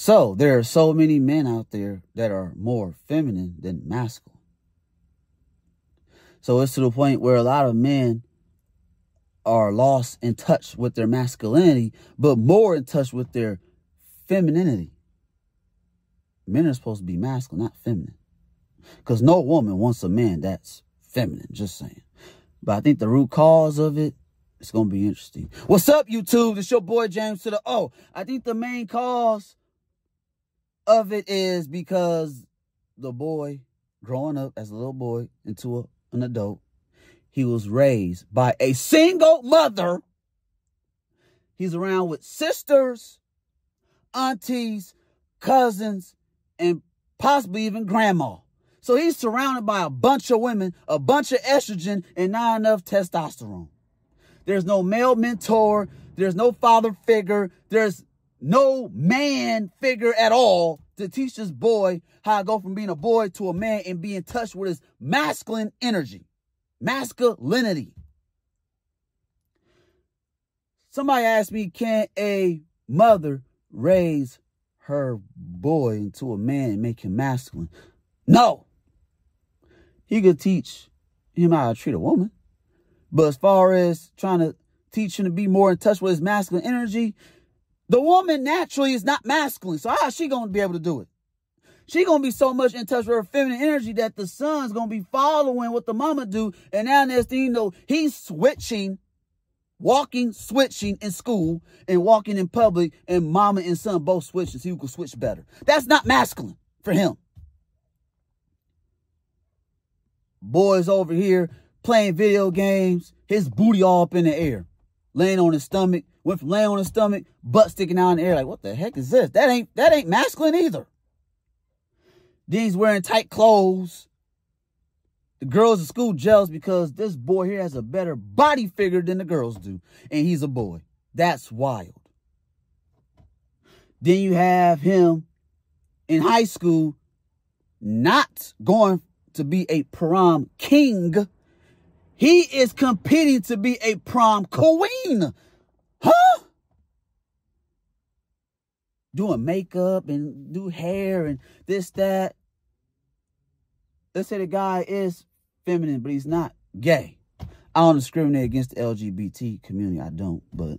So there are so many men out there that are more feminine than masculine. So it's to the point where a lot of men are lost in touch with their masculinity, but more in touch with their femininity. Men are supposed to be masculine, not feminine. Because no woman wants a man that's feminine, just saying. But I think the root cause of it, it's going to be interesting. What's up, YouTube? It's your boy James to the O. I think the main cause of it is because the boy growing up as a little boy into a, an adult, he was raised by a single mother. He's around with sisters, aunties, cousins, and possibly even grandma. So he's surrounded by a bunch of women, a bunch of estrogen, and not enough testosterone. There's no male mentor. There's no father figure. There's no man figure at all to teach this boy how to go from being a boy to a man and be in touch with his masculine energy, masculinity. Somebody asked me, can a mother raise her boy into a man and make him masculine? No. He could teach him how to treat a woman. But as far as trying to teach him to be more in touch with his masculine energy, the woman naturally is not masculine. So how's she going to be able to do it? She going to be so much in touch with her feminine energy that the son's going to be following what the mama do. And now next thing you know, he's switching, walking, switching in school and walking in public and mama and son both switching. See who can switch better. That's not masculine for him. Boys over here playing video games, his booty all up in the air, laying on his stomach, from laying on his stomach, butt sticking out in the air. Like, what the heck is this? That ain't that ain't masculine either. Then he's wearing tight clothes. The girls at school jealous because this boy here has a better body figure than the girls do. And he's a boy. That's wild. Then you have him in high school not going to be a prom king. He is competing to be a prom queen. Huh? Doing makeup and do hair and this, that. Let's say the guy is feminine, but he's not gay. I don't discriminate against the LGBT community. I don't, but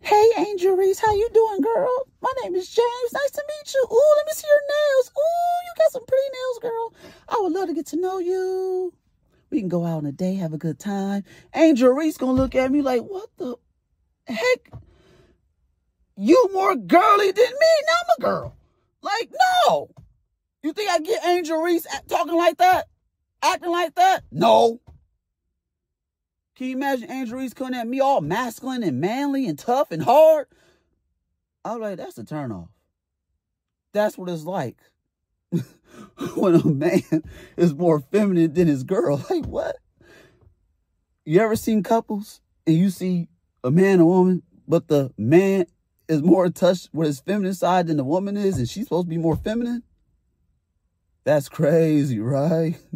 Hey, Angel Reese, how you doing, girl? My name is James. Nice to meet you. Ooh, let me see your nails. Ooh, you got some pretty nails, girl. I would love to get to know you. We can go out on a day, have a good time. Angel Reese gonna look at me like, what the heck? You more girly than me. Now I'm a girl. Like, no. You think I get Angel Reese talking like that? Acting like that? No. Can you imagine Angel Reese coming at me all masculine and manly and tough and hard? I was like, that's a turnoff. That's what it's like when a man is more feminine than his girl. Like, what? You ever seen couples and you see a man a woman, but the man is more in touch with his feminine side than the woman is, and she's supposed to be more feminine? That's crazy, right?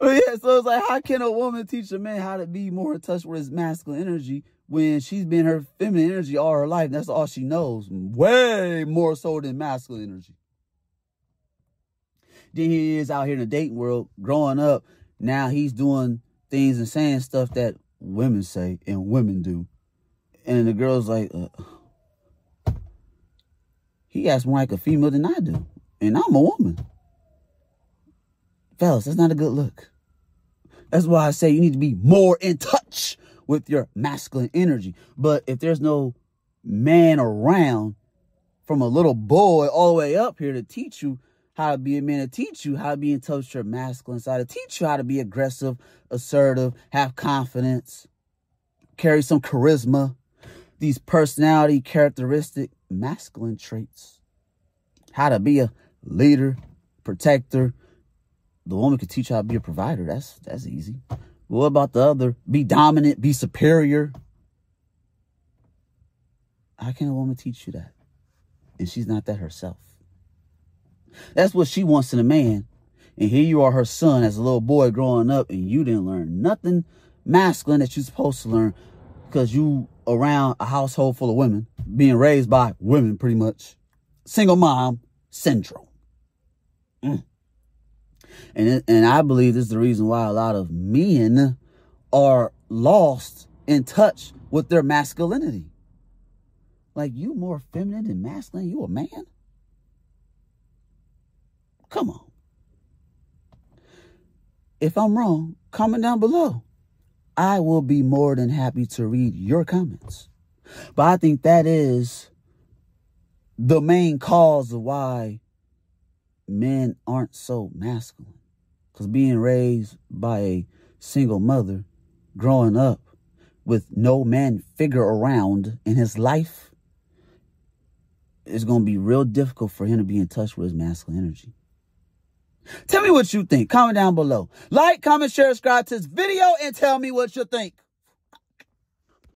But yeah, so it's like, how can a woman teach a man how to be more in touch with his masculine energy when she's been her feminine energy all her life? That's all she knows. Way more so than masculine energy. Then he is out here in the dating world, growing up. Now he's doing things and saying stuff that women say and women do. And the girl's like, uh, he acts more like a female than I do. And I'm a woman. Fellas, that's not a good look. That's why I say you need to be more in touch with your masculine energy. But if there's no man around from a little boy all the way up here to teach you how to be a man, to teach you how to be in touch with your masculine side, to teach you how to be aggressive, assertive, have confidence, carry some charisma, these personality characteristic masculine traits, how to be a leader, protector, the woman could teach you how to be a provider. That's that's easy. what about the other? Be dominant, be superior. How can a woman teach you that? And she's not that herself. That's what she wants in a man. And here you are, her son, as a little boy growing up, and you didn't learn nothing masculine that you're supposed to learn because you around a household full of women, being raised by women pretty much, single mom syndrome. Mm. And, and I believe this is the reason why a lot of men are lost in touch with their masculinity. Like you more feminine than masculine, you a man? Come on. If I'm wrong, comment down below. I will be more than happy to read your comments. But I think that is the main cause of why men aren't so masculine. Because being raised by a single mother, growing up with no man figure around in his life, it's going to be real difficult for him to be in touch with his masculine energy. Tell me what you think. Comment down below. Like, comment, share, subscribe to this video, and tell me what you think.